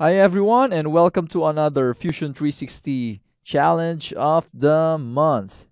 Hi everyone and welcome to another Fusion 360 challenge of the month.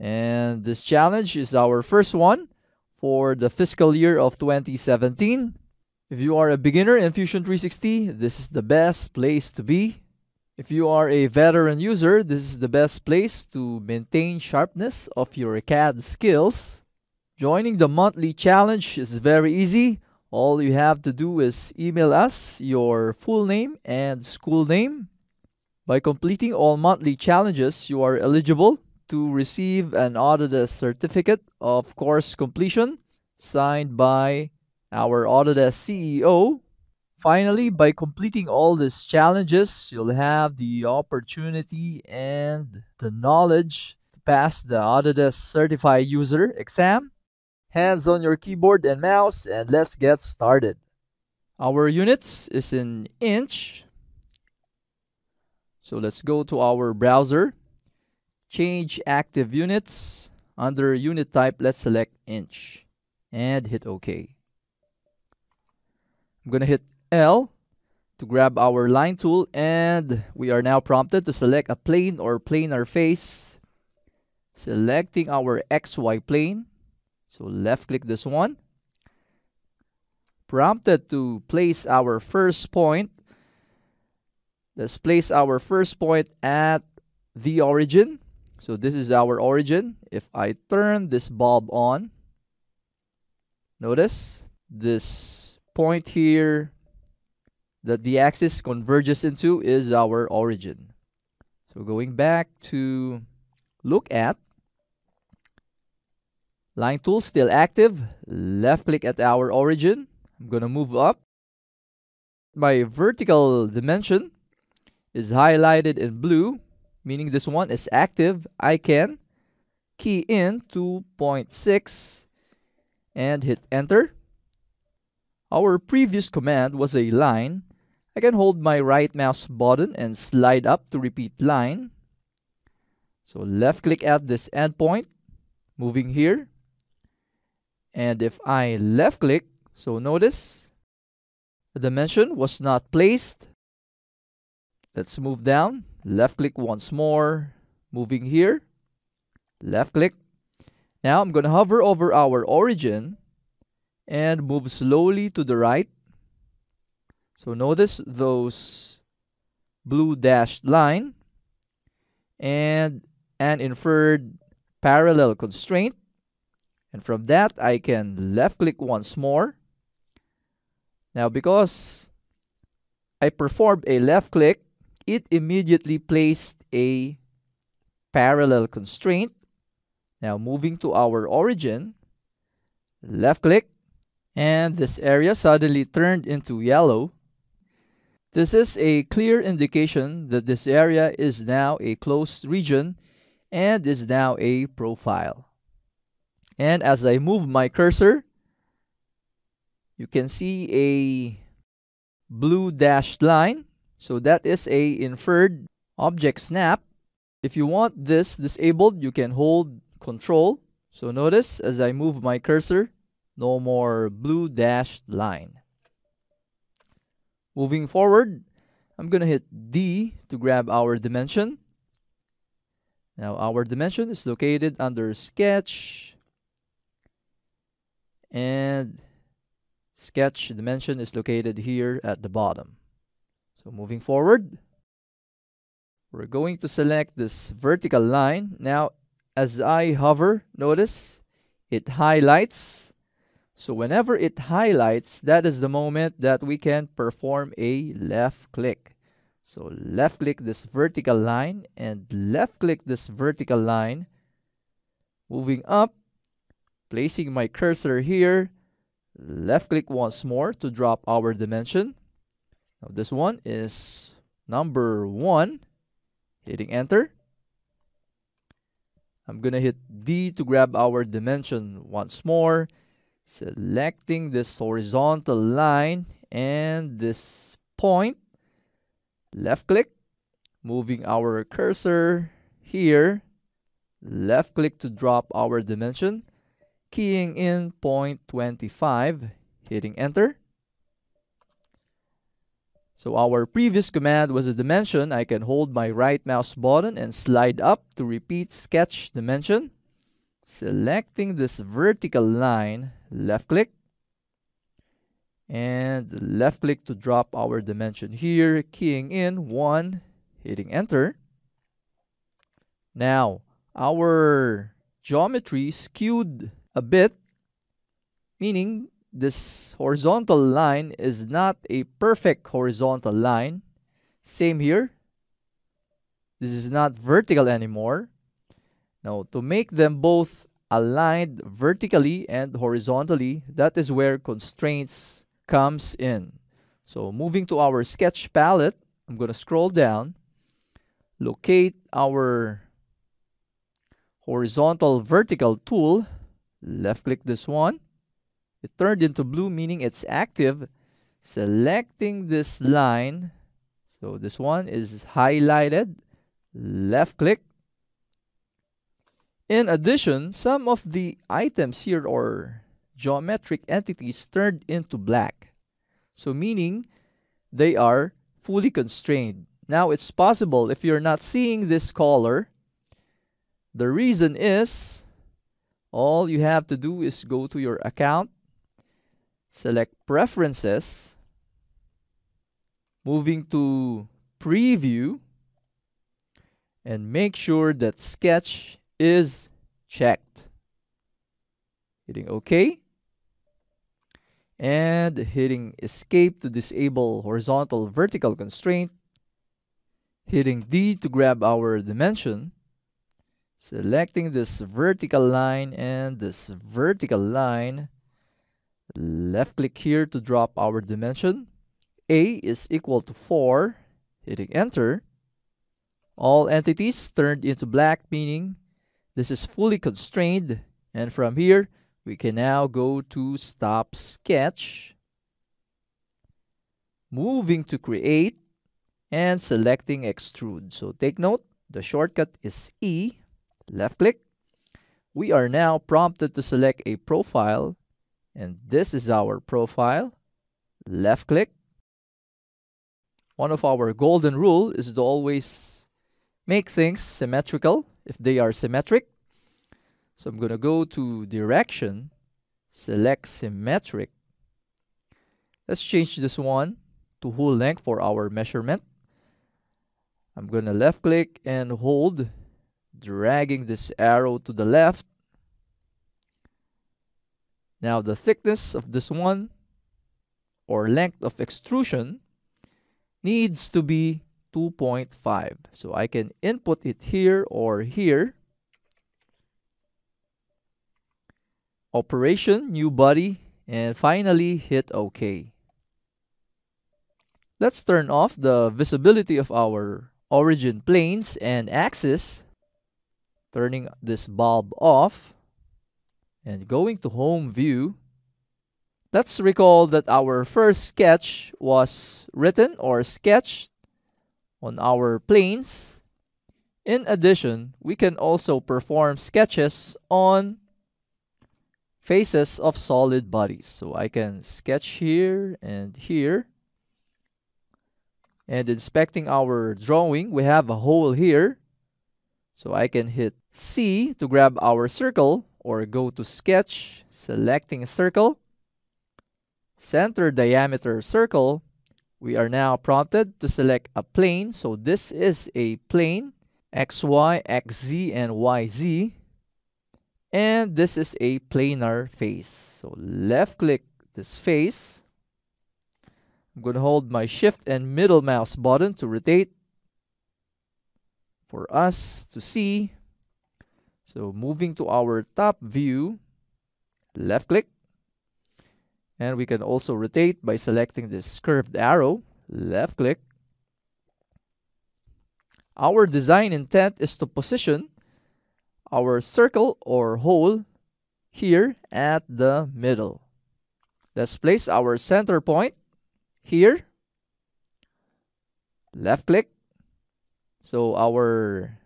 And this challenge is our first one for the fiscal year of 2017. If you are a beginner in Fusion 360, this is the best place to be. If you are a veteran user, this is the best place to maintain sharpness of your CAD skills. Joining the monthly challenge is very easy. All you have to do is email us your full name and school name. By completing all monthly challenges, you are eligible to receive an Autodesk certificate of course completion signed by our Autodesk CEO. Finally, by completing all these challenges, you'll have the opportunity and the knowledge to pass the Autodesk Certified User exam hands on your keyboard and mouse and let's get started. Our units is in inch. So let's go to our browser. Change active units. Under unit type, let's select inch and hit OK. I'm going to hit L to grab our line tool and we are now prompted to select a plane or planar face. Selecting our XY plane so left click this one. Prompted to place our first point. Let's place our first point at the origin. So this is our origin. If I turn this bulb on, notice this point here that the axis converges into is our origin. So going back to look at, Line tool still active. Left click at our origin. I'm going to move up. My vertical dimension is highlighted in blue, meaning this one is active. I can key in 2.6 and hit enter. Our previous command was a line. I can hold my right mouse button and slide up to repeat line. So left click at this endpoint, moving here. And if I left click, so notice the dimension was not placed. Let's move down, left click once more, moving here, left click. Now I'm going to hover over our origin and move slowly to the right. So notice those blue dashed line and an inferred parallel constraint and from that, I can left click once more. Now, because I performed a left click, it immediately placed a parallel constraint. Now, moving to our origin, left click, and this area suddenly turned into yellow. This is a clear indication that this area is now a closed region and is now a profile. And as I move my cursor, you can see a blue dashed line. So that is a inferred object snap. If you want this disabled, you can hold control. So notice as I move my cursor, no more blue dashed line. Moving forward, I'm going to hit D to grab our dimension. Now our dimension is located under Sketch, and sketch dimension is located here at the bottom. So moving forward, we're going to select this vertical line. Now, as I hover, notice it highlights. So whenever it highlights, that is the moment that we can perform a left click. So left click this vertical line and left click this vertical line. Moving up, Placing my cursor here, left click once more to drop our dimension. Now this one is number 1. Hitting enter. I'm going to hit D to grab our dimension once more. Selecting this horizontal line and this point. Left click. Moving our cursor here. Left click to drop our dimension keying in 0.25, hitting enter. So our previous command was a dimension. I can hold my right mouse button and slide up to repeat sketch dimension. Selecting this vertical line, left click, and left click to drop our dimension here, keying in 1, hitting enter. Now, our geometry skewed a bit, meaning this horizontal line is not a perfect horizontal line. Same here. This is not vertical anymore. Now, to make them both aligned vertically and horizontally, that is where constraints comes in. So moving to our sketch palette, I'm going to scroll down, locate our horizontal vertical tool, left click this one. It turned into blue meaning it's active. Selecting this line, so this one is highlighted, left click. In addition, some of the items here or geometric entities turned into black. So meaning they are fully constrained. Now it's possible if you're not seeing this color, the reason is all you have to do is go to your account, select preferences, moving to preview, and make sure that sketch is checked. Hitting OK. And hitting escape to disable horizontal vertical constraint, hitting D to grab our dimension, selecting this vertical line and this vertical line, left click here to drop our dimension, A is equal to 4, hitting enter, all entities turned into black meaning this is fully constrained. And from here we can now go to stop sketch, moving to create, and selecting extrude. So take note, the shortcut is E, left click. We are now prompted to select a profile, and this is our profile. Left click. One of our golden rule is to always make things symmetrical if they are symmetric. So I'm going to go to direction, select symmetric. Let's change this one to whole length for our measurement. I'm going to left click and hold, dragging this arrow to the left. Now the thickness of this one or length of extrusion needs to be 2.5. So I can input it here or here. Operation, new body, and finally hit OK. Let's turn off the visibility of our origin planes and axis, turning this bulb off, and going to home view. Let's recall that our first sketch was written or sketched on our planes. In addition, we can also perform sketches on faces of solid bodies. So I can sketch here and here. And inspecting our drawing, we have a hole here. So I can hit C to grab our circle or go to sketch, selecting a circle, center diameter circle, we are now prompted to select a plane. So this is a plane, XY, XZ, and YZ. And this is a planar face. So left click this face. I'm going to hold my shift and middle mouse button to rotate for us to see. So moving to our top view, left click, and we can also rotate by selecting this curved arrow, left click. Our design intent is to position our circle or hole here at the middle. Let's place our center point here. Left click. So our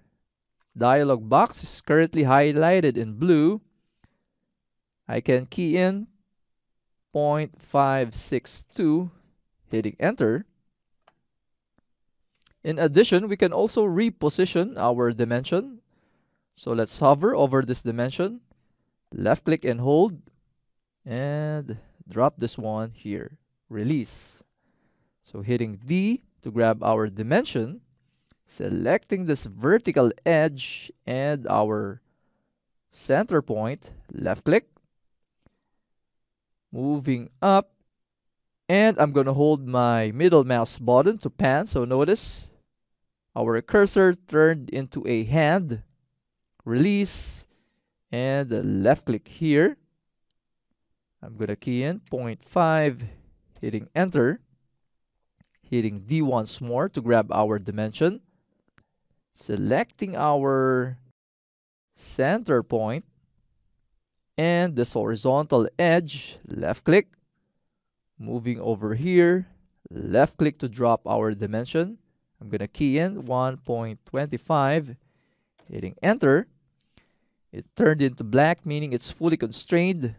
dialog box is currently highlighted in blue. I can key in 0.562, hitting enter. In addition, we can also reposition our dimension. So let's hover over this dimension, left click and hold, and drop this one here. Release. So hitting D to grab our dimension, selecting this vertical edge and our center point, left click, moving up, and I'm going to hold my middle mouse button to pan. So notice our cursor turned into a hand, release, and left click here. I'm going to key in 0.5, hitting enter, hitting D once more to grab our dimension, selecting our center point, and this horizontal edge, left click, moving over here, left click to drop our dimension. I'm going to key in 1.25, hitting enter. It turned into black, meaning it's fully constrained.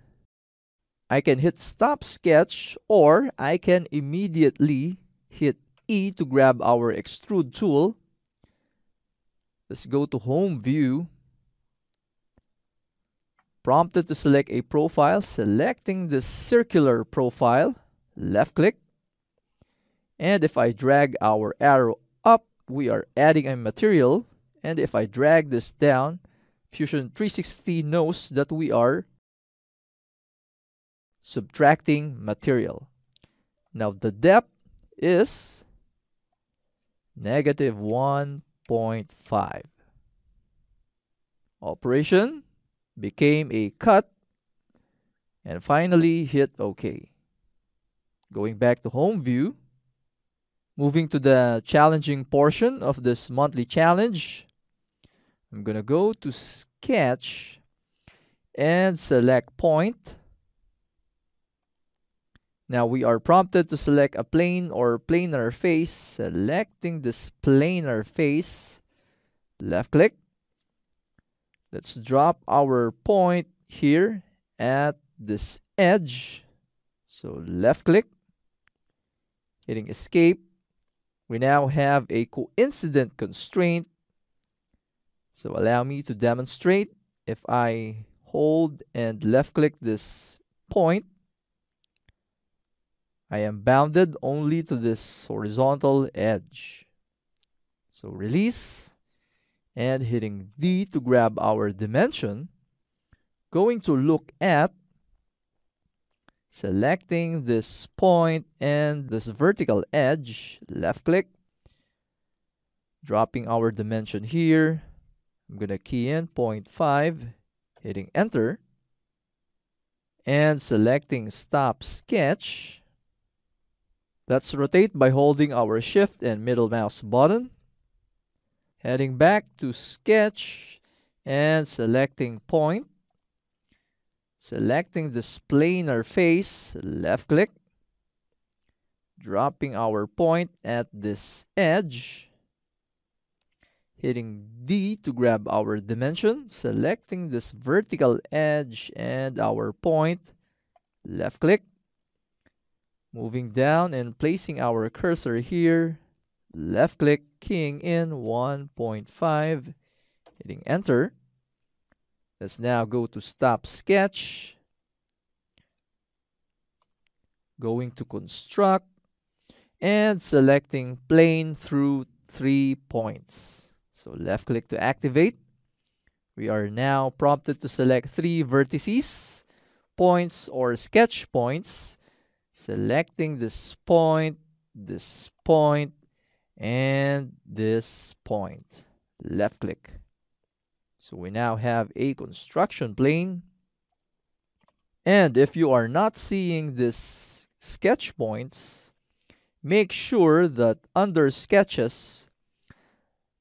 I can hit stop sketch or I can immediately hit E to grab our extrude tool. Let's go to home view. Prompted to select a profile, selecting the circular profile, left click. And if I drag our arrow up, we are adding a material. And if I drag this down, Fusion 360 knows that we are subtracting material. Now the depth is negative 1.5. Operation became a cut and finally hit OK. Going back to home view, moving to the challenging portion of this monthly challenge, I'm going to go to sketch and select point now we are prompted to select a plane or planar face. Selecting this planar face, left click. Let's drop our point here at this edge. So left click, hitting escape. We now have a coincident constraint. So allow me to demonstrate. If I hold and left click this point, I am bounded only to this horizontal edge. So release and hitting D to grab our dimension. Going to look at selecting this point and this vertical edge, left click, dropping our dimension here. I'm going to key in 0.5, hitting enter, and selecting stop sketch Let's rotate by holding our shift and middle mouse button. Heading back to sketch and selecting point. Selecting this planar face, left click. Dropping our point at this edge. Hitting D to grab our dimension. Selecting this vertical edge and our point. Left click Moving down and placing our cursor here, left click, keying in 1.5, hitting enter. Let's now go to stop sketch. Going to construct and selecting plane through three points. So left click to activate. We are now prompted to select three vertices, points or sketch points selecting this point, this point, and this point. Left click. So we now have a construction plane. And if you are not seeing this sketch points, make sure that under sketches,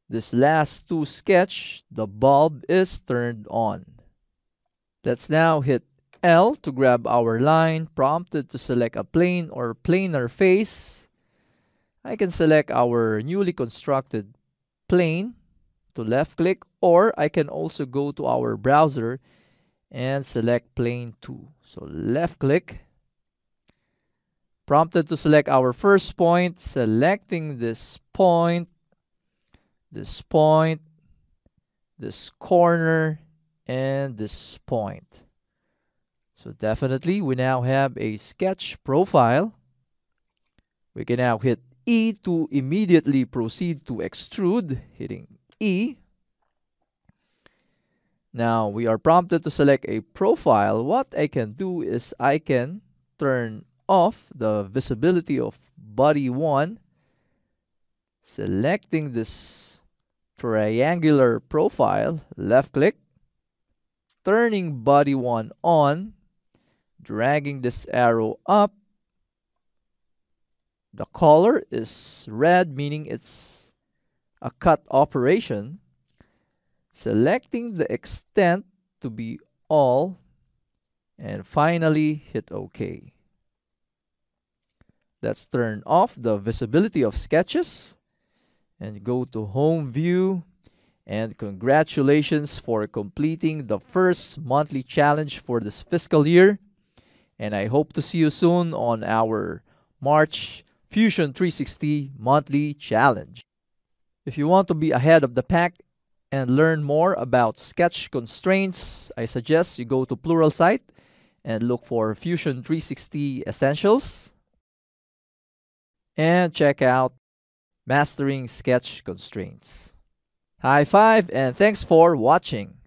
this last two sketch, the bulb is turned on. Let's now hit L to grab our line, prompted to select a plane or planar face. I can select our newly constructed plane to left click or I can also go to our browser and select plane 2. So left click. Prompted to select our first point, selecting this point, this point, this corner, and this point. So definitely we now have a sketch profile. We can now hit E to immediately proceed to extrude, hitting E. Now we are prompted to select a profile. What I can do is I can turn off the visibility of body 1 selecting this triangular profile left click turning body 1 on dragging this arrow up. The color is red meaning it's a cut operation. Selecting the extent to be all and finally hit OK. Let's turn off the visibility of sketches and go to home view. And congratulations for completing the first monthly challenge for this fiscal year and I hope to see you soon on our March Fusion 360 monthly challenge. If you want to be ahead of the pack and learn more about sketch constraints, I suggest you go to Pluralsight and look for Fusion 360 Essentials and check out Mastering Sketch Constraints. High five and thanks for watching.